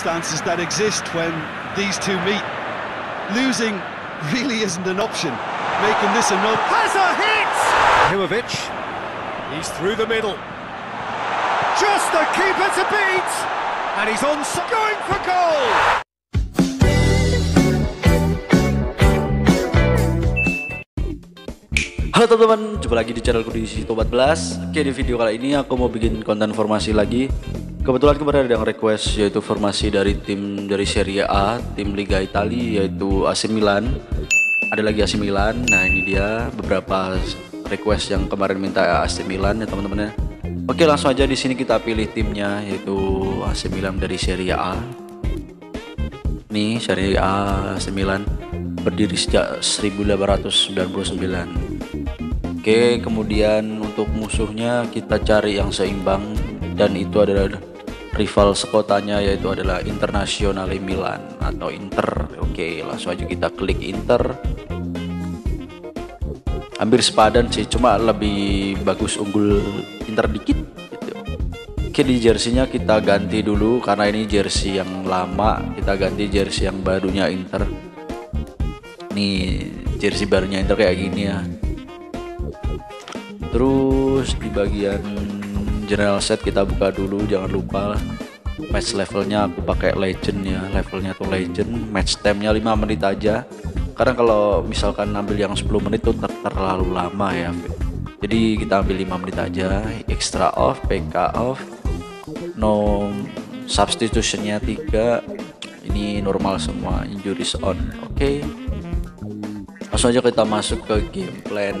circumstances that exist when these two meet. Losing really isn't an option, making this a no. Has a hit! Hilovic. He's through the middle. Just the keeper to beat! And he's on going for goal! Halo teman-teman, jumpa lagi di channelku di situ 14 Oke di video kali ini aku mau bikin konten formasi lagi Kebetulan kemarin ada yang request yaitu formasi dari tim dari Serie A Tim Liga Italia yaitu AC Milan. Ada lagi AC Milan, nah ini dia beberapa request yang kemarin minta AC Milan ya teman-teman ya Oke langsung aja di sini kita pilih timnya yaitu AC Milan dari Serie A. Nih Serie A AC Milan berdiri sejak 1899 Oke, kemudian untuk musuhnya kita cari yang seimbang dan itu adalah rival sekotanya yaitu adalah Internazionale Milan atau Inter. Oke, langsung aja kita klik Inter. Hampir sepadan sih, cuma lebih bagus unggul Inter dikit gitu. Oke, di jersinya kita ganti dulu karena ini jersey yang lama, kita ganti jersey yang barunya Inter. Nih, jersey barunya Inter kayak gini ya terus di bagian general set kita buka dulu jangan lupa match levelnya aku pakai legend ya levelnya tuh legend match time-nya 5 menit aja. Karena kalau misalkan ambil yang 10 menit tuh ter terlalu lama ya jadi kita ambil 5 menit aja extra off PK off. No substitutionnya 3 ini normal semua injuries on. Oke. Okay. langsung aja kita masuk ke game plan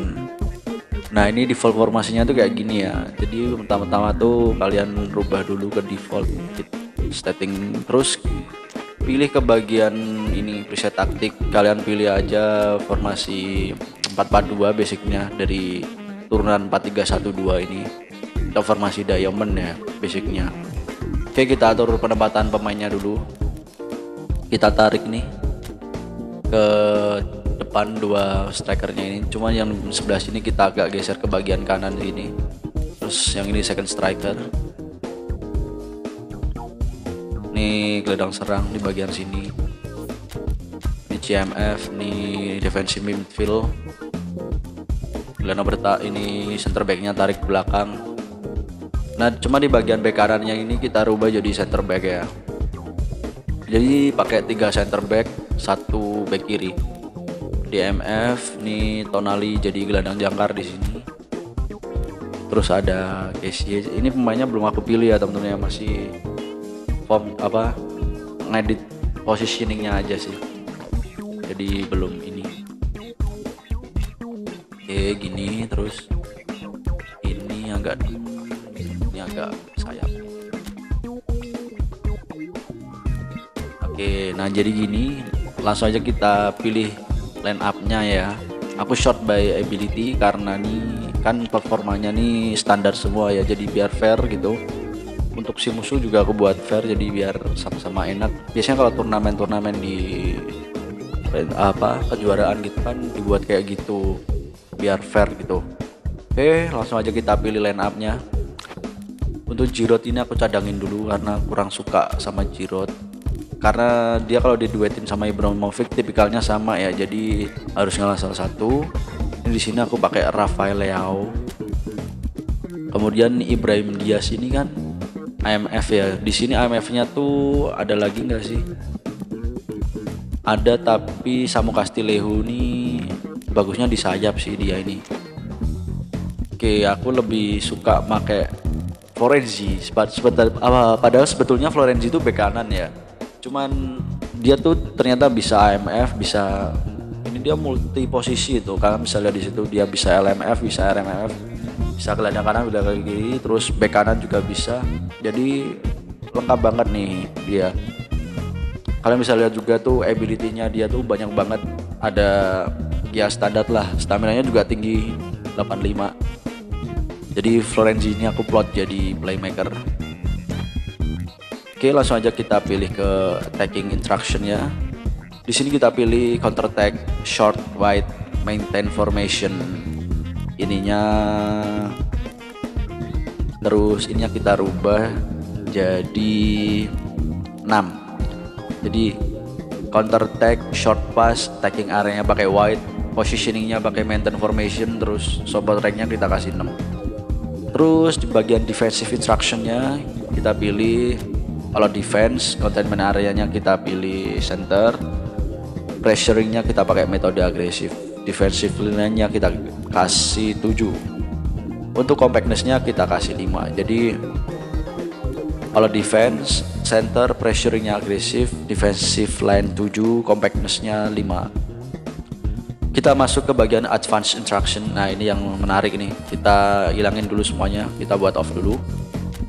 Nah ini default formasinya tuh kayak gini ya. Jadi pertama-tama tuh kalian rubah dulu ke default setting terus pilih ke bagian ini preset taktik. Kalian pilih aja formasi 442 basicnya dari turunan 4312 ini. Atau formasi diamond ya basicnya. Oke kita atur penempatan pemainnya dulu. Kita tarik nih ke depan dua strikernya ini. Cuma yang sebelah sini kita agak geser ke bagian kanan ini. Terus yang ini second striker. Ini gelandang serang di bagian sini. Ini CMF ini defensive midfield. Gelandang bertak ini center backnya tarik belakang. Nah cuma di bagian back kanannya ini kita rubah jadi center back ya. Jadi pakai tiga center back satu back kiri DMF nih Tonali jadi gelandang jangkar di sini. Terus ada Casey. Ini pemainnya belum aku pilih ya teman-teman ya. Masih form apa ngedit positioningnya aja sih. Jadi belum ini. Oke gini terus ini agak ini agak sayap. Oke nah jadi gini langsung aja kita pilih line up-nya ya. Aku short by ability karena nih kan performanya nih standar semua ya jadi biar fair gitu. Untuk si musuh juga aku buat fair jadi biar sama-sama enak. Biasanya kalau turnamen-turnamen di apa kejuaraan gitu kan dibuat kayak gitu biar fair gitu. Oke, langsung aja kita pilih line up-nya. Untuk Giroud ini aku cadangin dulu karena kurang suka sama Giroud karena dia kalau diduetin sama Ibrahimovic tipikalnya sama ya jadi harus ngalah salah satu. Ini di sini aku pakai Rafael Leao. Kemudian Ibrahim Diaz ini kan IMF ya. Di sini IMF-nya tuh ada lagi nggak sih? Ada tapi Samu Castillejo ini bagusnya di sayap sih dia ini. Oke aku lebih suka pakai Florenzi. Padahal sebetulnya Florenzi itu bek kanan ya cuman dia tuh ternyata bisa AMF bisa ini dia multi posisi itu karena misalnya di situ dia bisa LMF bisa RMF bisa gelandang kanan udah kayak gini terus back kanan juga bisa. Jadi lengkap banget nih dia. Kalian bisa lihat juga tuh ability-nya dia tuh banyak banget. Ada ya standar lah. Stamina nya juga tinggi 85 jadi Florenzi ini aku plot jadi playmaker Oke, langsung aja kita pilih ke attacking instruction ya. Di sini kita pilih counter attack short wide maintain formation. Ininya terus ini kita rubah jadi 6. Jadi counter attack, short pass, taking area pakai wide, positioningnya pakai maintain formation, terus support ranknya kita kasih 6. Terus di bagian defensive instructionnya kita pilih kalau defense containment areanya kita pilih center, pressuringnya kita pakai metode agresif, defensive line-nya kita kasih 7. Untuk compactness-nya kita kasih 5. Jadi kalau defense, center, pressuringnya agresif, defensive line 7, compactness-nya 5. Kita masuk ke bagian advanced instruction. Nah ini yang menarik nih. Kita hilangin dulu semuanya. Kita buat off dulu.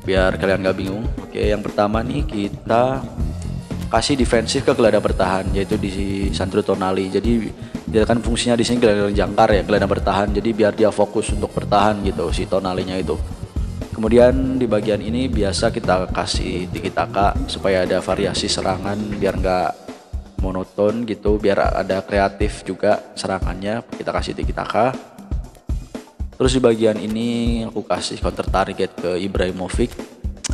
Biar kalian gak bingung. Oke yang pertama nih kita kasih defensif ke gelandang bertahan yaitu di Sandro Tonali. Jadi dia kan fungsinya di sini gelandang jangkar ya, gelandang bertahan. Jadi biar dia fokus untuk bertahan gitu si Tonalinya itu. Kemudian di bagian ini biasa kita kasih tiki supaya ada variasi serangan biar nggak monoton gitu, biar ada kreatif juga serangannya. Kita kasih tiki taka. Terus di bagian ini aku kasih counter target ke Ibrahimovic.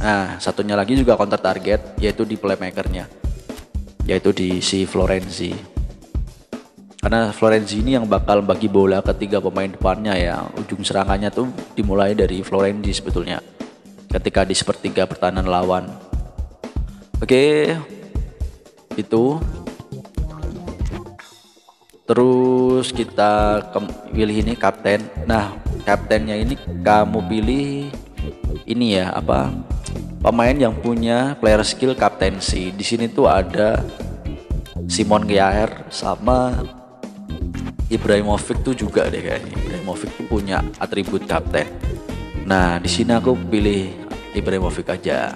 Nah, satunya lagi juga counter target yaitu di playmakernya. Yaitu di si Florenzi. Karena Florenzi ini yang bakal bagi bola ketiga pemain depannya ya. Ujung serangannya tuh dimulai dari Florenzi sebetulnya. Ketika di sepertiga pertahanan lawan. Oke. Itu. Terus kita pilih ini kapten. Nah, kaptennya ini kamu pilih ini ya, apa? Pemain yang punya player skill kaptensi. Di sini tuh ada Simon Kjaer sama Ibrahimovic tuh juga deh kayaknya. Ibrahimovic tuh punya atribut kapten. Nah, di sini aku pilih Ibrahimovic aja.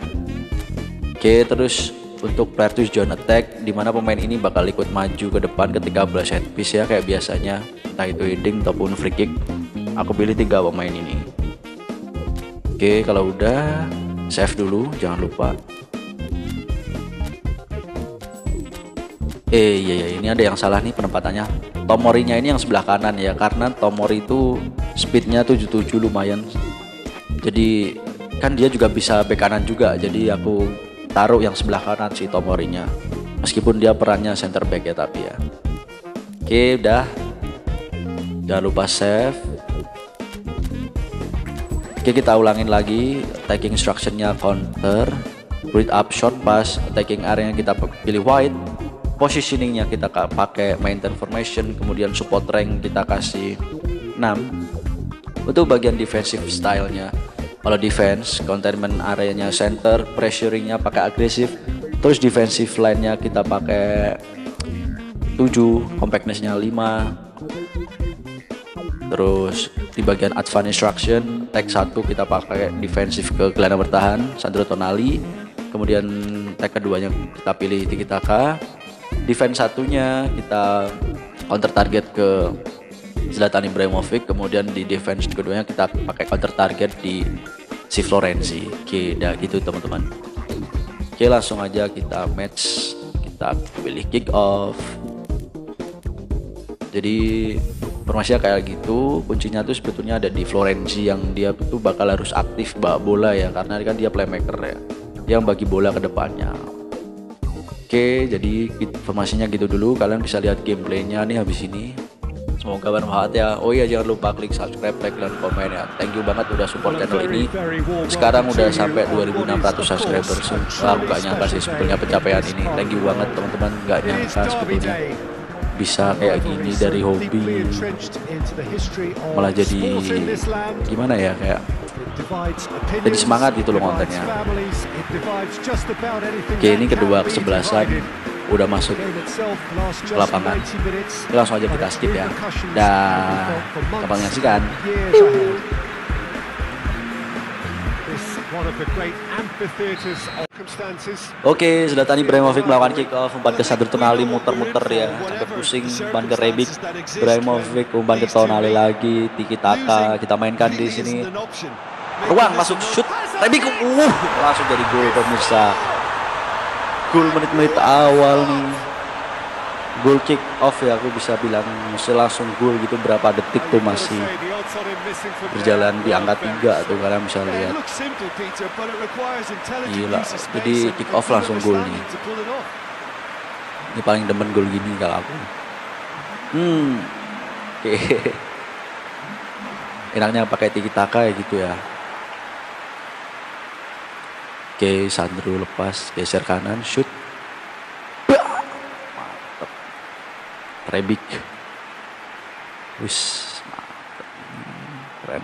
Oke, terus untuk player to zone attack di mana pemain ini bakal ikut maju ke depan ketika bola set piece ya kayak biasanya, entah itu heading ataupun free kick. Aku pilih tiga pemain ini. Oke, kalau udah save dulu, jangan lupa. Eh iya iya ini ada yang salah nih penempatannya. Tomorinya ini yang sebelah kanan ya karena Tomori itu speednya 77 lumayan. Jadi kan dia juga bisa bek kanan juga. Jadi aku taruh yang sebelah kanan si Tomorinya. Meskipun dia perannya center back ya tapi ya. Oke udah. Jangan lupa save. Oke kita ulangin lagi taking instructionnya counter read up short pass attacking area kita pilih wide. Positioningnya kita pakai maintain formation kemudian support rank kita kasih 6 untuk bagian defensive stylenya. Kalau defense containment areanya center pressuringnya pakai agresif. Terus defensive line-nya kita pakai 7 compactness-nya 5 terus di bagian advanced instruction tag 1 kita pakai defensive ke gelandang bertahan Sandro Tonali. Kemudian tag keduanya kita pilih Tiki Taka defense satunya kita counter target ke Zlatan Ibrahimovic. Kemudian di defense keduanya kita pakai counter target di si Florenzi oke dah gitu teman-teman. Oke langsung aja kita match. Kita pilih kick off. Jadi formasinya kayak gitu kuncinya tuh sebetulnya ada di Florenzi yang dia tuh bakal harus aktif bawa bola ya karena kan dia playmaker ya yang bagi bola ke depannya Oke, jadi informasinya gitu dulu. Kalian bisa lihat gameplaynya nih habis ini. Semoga bermanfaat ya. Oh iya jangan lupa klik subscribe, like, dan komen ya. Thank you banget udah support channel ini. Sekarang udah sampai 2600 subscribers. Wah, aku gak nyangka sih sebetulnya pencapaian ini. Thank you banget teman-teman. Gak nyangka sebetulnya bisa kayak gini dari hobi. malah jadi gimana ya kayak jadi semangat gitu loh kontennya. oke ini kedua kesebelasan udah masuk ke lapangan. langsung aja kita skip ya. dan gampang nyaksikan Oke, Zlatan Ibrahimovic melawan kick off umpan ke satu Tonali muter-muter ya. Sampai pusing umpan ke Rebic Ibrahimovic umpan ke Tonali lagi Tiki Taka kita mainkan di sini. Ruang masuk shoot Rebic uh langsung jadi gol pemirsa. Gol menit-menit awal nih goal kick off ya aku bisa bilang masih langsung gol gitu berapa detik tuh masih berjalan di angka tiga tuh kalian bisa lihat gila jadi kick off langsung gol nih Ini paling demen gol gini kalau aku. Hmm. Oke. Enaknya pakai tiki taka ya gitu ya. Oke, Sandro lepas, geser kanan, shoot. Rebic. Wis, Keren.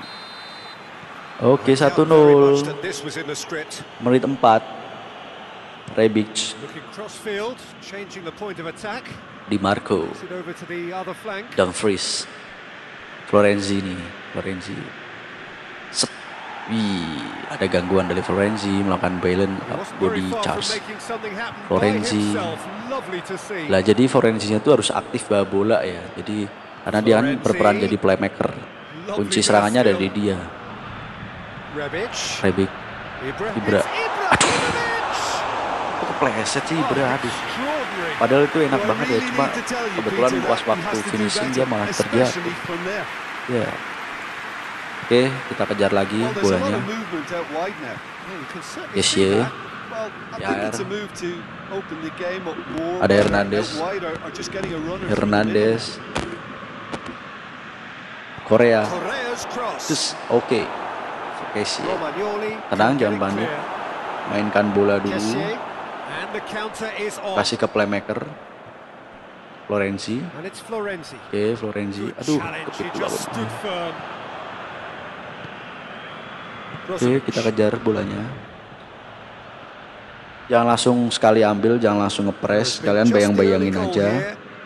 Oke, 1-0. This was in the script. Menit 4. Rebic. Di Marco. Dumfries Florenzi nih Florenzi Set. Wih, ada gangguan dari Florenzi melakukan wasn't body charge. Florenzi. Lah jadi Florenzinya tuh harus aktif bawa bola ya. Jadi karena dia kan berperan jadi playmaker. Kunci serangannya ada di dia. Rebic. Ibra. Kok kepleset sih Ibra aduh. Padahal itu enak banget ya, cuma kebetulan pas waktu finishing dia malah terjatuh. from Ya. Oke, kita kejar lagi bolanya. certainly Yes, see yeah. that. Well, I Yeah, think it's a yeah. move to open the game up more. Ada Hernandez. Hernandez. Korea. Oke. Oke sih. Romagnoli. Tenang, jangan panik. Mainkan bola dulu. Kasih ke playmaker. Florenzi. Florenzi. Oke, Florenzi. Good Aduh, challenge. Oke, kita kejar bolanya. Jangan langsung sekali ambil, jangan langsung ngepres. Kalian bayang-bayangin aja.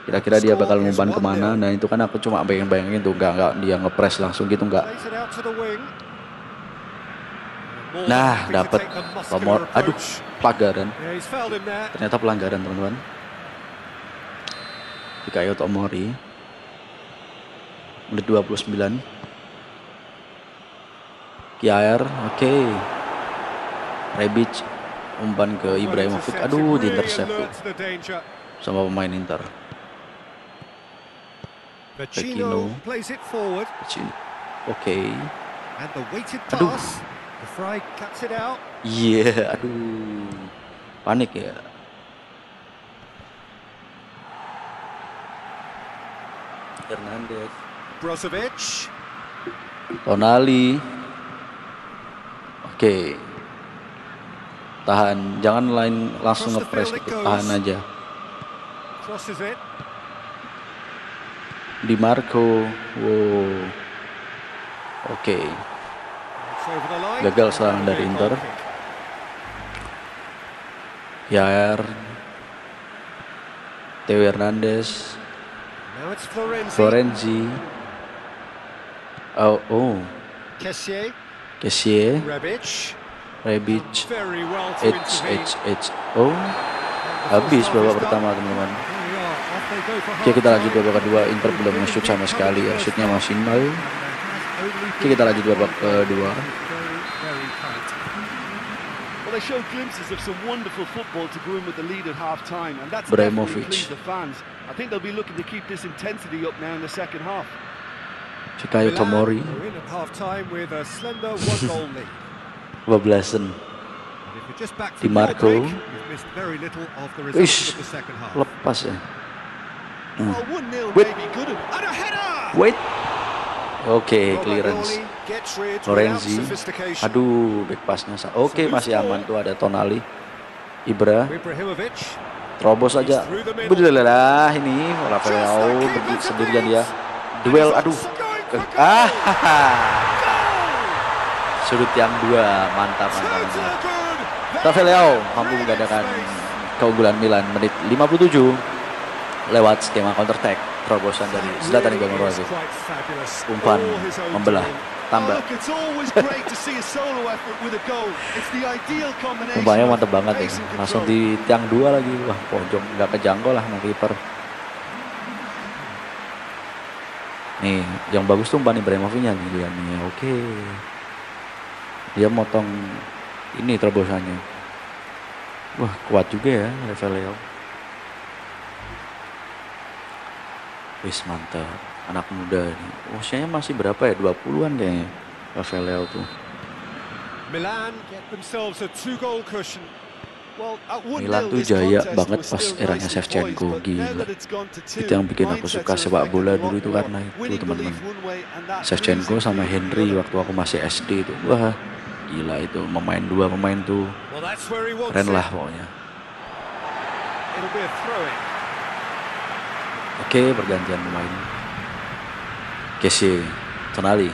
Kira-kira dia bakal ngumpan ke mana. Nah itu kan aku cuma bayang-bayangin tuh, nggak nggak dia ngepres langsung gitu nggak. Nah, dapat nomor. Aduh, pelanggaran. Ternyata pelanggaran teman-teman. Fikayo Tomori. Menit 29. Kiaer, oke. Rebic umpan ke Ibrahimovic. Aduh, di intercept sama pemain Inter. Forward. Sini. Oke. Weighted Aduh. Iya, aduh. Panik ya. Hernandez. Brozovic. Tonali. Oke. Tahan, jangan lain langsung ngepres gitu. Tahan aja. Di Marco. Wow. Oke. Gagal serangan dari Inter. Yair. Theo Hernandez. Florenzi. Oh, oh. Kessie. Rebic. H. H, H. Oh. Habis babak pertama teman-teman. Oke kita lanjut babak kedua Inter belum nge-shoot sama sekali ya Shootnya masih nol Oke kita lanjut babak kedua. I think they'll be looking to keep this intensity up now in the second half. Milan Tomori are in at half time with a slender one goal lead. Bablasen And if you're just back Di from your Marco. break, you've missed very little of the results Ish. of the second half. Lepas ya 1 0 Wait. Wait Oke clearance gets rid Lorenzi. Aduh back passnya Oke masih aman tuh ada Tonali Ibra. Terobos aja Belah ini Rafael berdiri sendirian dia Duel aduh Ah. Sudut yang dua Mantap mantap mantap. Rafael Leao mampu menggandakan keunggulan Milan menit 57 lewat skema counter attack terobosan dari Zlatan Ibrahimovic. Umpan membelah tambah. Umpannya of mantep banget ya. langsung di tiang dua lagi. Wah pojok nggak kejangkau lah sama kiper nih yang bagus tuh umpan Ibrahimovicnya nih lihat nih oke. Dia motong ini terobosannya. Wah kuat juga ya Rafael Leao Wis mantap. Anak muda ini. Usianya masih berapa ya? 20-an kayaknya Rafael Leao tuh. Milan get themselves a two-goal cushion. Well, at 1-0, Milan tuh jaya banget pas eranya Shevchenko, gila. Itu yang bikin aku suka sepak bola dulu itu karena itu teman-teman. Shevchenko sama Henry waktu aku masih SD itu. Wah, gila itu pemain dua pemain tuh keren lah pokoknya. Oke, pergantian pemain. Kessie, Tonali,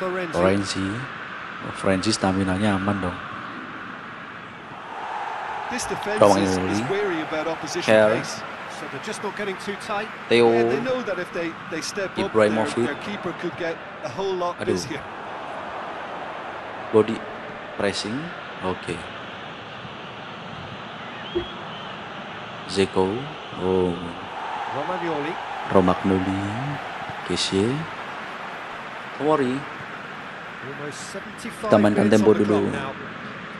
Florenzi. Florenzi. Oh, Florenzi stamina-nya aman dong. This defense is, is wary about opposition pace. So they're just not getting too tight. Theo, Yeah, they know that if they, they step up, their, their keeper could get a whole lot Aduh. busier. body pressing. Oke. Zeko. Oh, Romagnoli. Romagnoli. Kessie. Tomori. Almost 75 Kita mainkan minutes tempo dulu.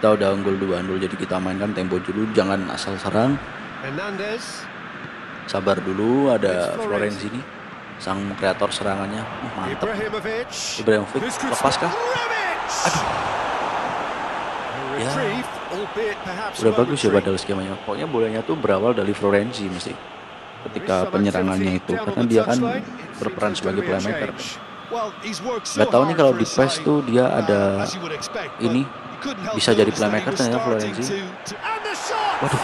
Kita udah unggul 2-0 jadi kita mainkan tempo dulu, jangan asal serang. Hernandez. Sabar dulu, ada It's Florenzi ini. Sang kreator serangannya. Uh, mantap. Ibrahimovic. Ibrahimovic, lepas kah? Aduh. Ya. Udah bagus ya padahal skemanya. Pokoknya bolanya tuh berawal dari Florenzi mesti. Ketika penyerangannya itu, karena dia kan berperan sebagai playmaker. Nggak tahu nih kalau di PES side, tuh dia uh, ada ini bisa jadi playmaker ternyata Florenzi. Waduh,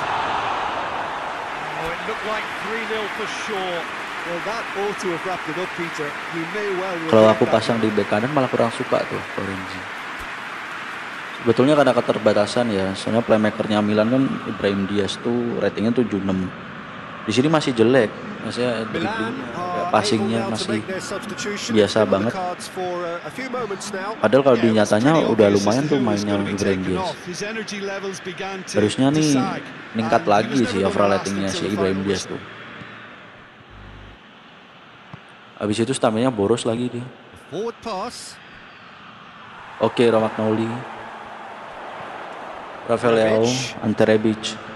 Oh, it looked like 3-0 for sure. Well, that ought to have wrapped it up, Peter. You may well kalau aku pasang di bek kanan malah kurang suka tuh Florenzi. Sebetulnya karena keterbatasan ya, soalnya playmakernya Milan kan Ibrahim Diaz tuh ratingnya 76. Di sini masih jelek, kayak are passingnya masih biasa banget. uh. Padahal kalau di Yeah, it was nyatanya pretty udah lumayan tuh mainnya Ibrahim Diaz. Harusnya nih meningkat lagi sih overall ratingnya si Ibrahim Diaz tuh. Habis itu stamina boros lagi dia. Oke, Romagnoli. Rafael Leao. Ante Rebic.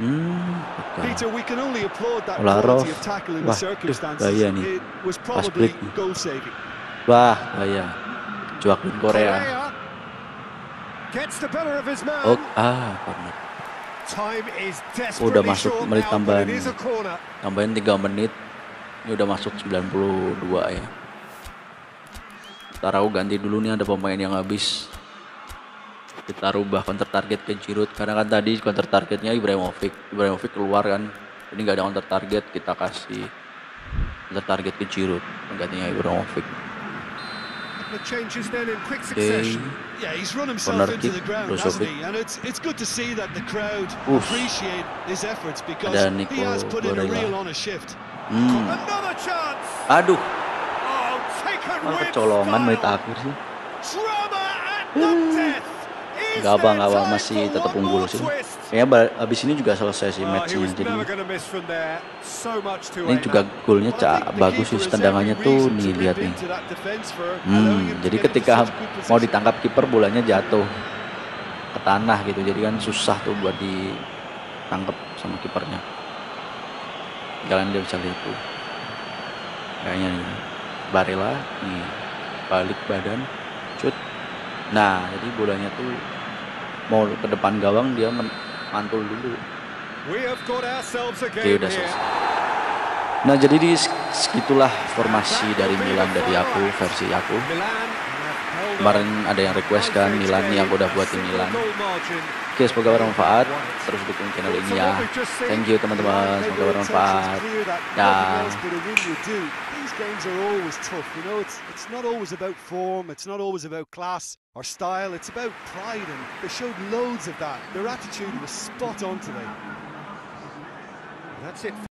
Hmm. Peter, we can only applaud that Olarov. quality of tackle in the Wah, circumstances. bahaya nih. It was Pas probably break nih. goal saving. Wah, bahaya. Joaquin Korea. Gets the better of his man. Oh, ah, corner. Time is Udah masuk menit tambahan. Tambahin 3 menit. Ini udah masuk 92 ya. Kita rau ganti dulu nih ada pemain yang habis. Kita rubah counter target ke Giroud karena kan tadi counter targetnya Ibrahimovic. Ibrahimovic keluar kan. Ini nggak ada counter target, kita kasih counter target ke Giroud penggantinya Ibrahimovic. The changes then in quick Oke. succession. Yeah, he's run himself Corner into kick, the ground, hasn't Brozovic. he? And it's it's good to see that the crowd appreciate his efforts because Ada he Nico has put in a real honest shift. Hmm. Another chance. Aduh, Oh, malah kecolongan menit akhir sih. Drama death. Gak apa, gak apa, masih tetap unggul sih. Kayaknya abis ini juga selesai sih Oh, matchnya. was Jadi ini juga golnya Well, I ca think the bagus sih tendangannya tuh nih lihat nih. Hmm, jadi ketika mau ditangkap kiper bolanya jatuh ke tanah gitu. Jadi kan susah tuh buat ditangkap sama kipernya. Kalian dia bisa lihat tuh. Kayaknya nih. Barella nih balik badan, shoot. Nah, jadi bolanya tuh mau ke depan gawang dia mantul dulu. Oke udah selesai. Nah jadi di segitulah formasi dari Milan dari aku versi aku. Milan Kemarin ada yang request kan Milan nih aku udah buatin Milan. Goal margin. Oke semoga bermanfaat. Terus dukung channel ini ya. Thank you teman-teman. Semoga bermanfaat. These games are always tough. You know, it's it's not always about form. It's not always about class or style. It's about pride, and they showed loads of that. Their attitude was spot on today. That's it.